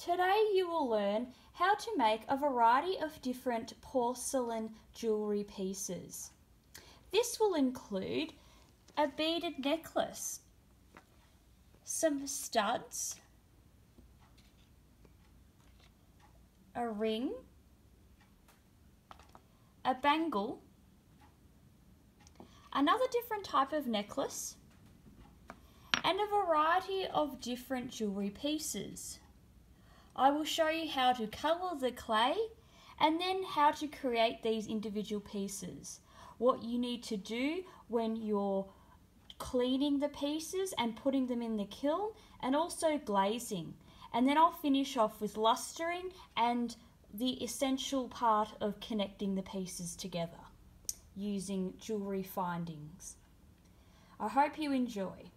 Today you will learn how to make a variety of different porcelain jewellery pieces. This will include a beaded necklace, some studs, a ring, a bangle, another different type of necklace, and a variety of different jewellery pieces. I will show you how to colour the clay and then how to create these individual pieces. What you need to do when you're cleaning the pieces and putting them in the kiln and also glazing. And then I'll finish off with lustering and the essential part of connecting the pieces together using jewellery findings. I hope you enjoy.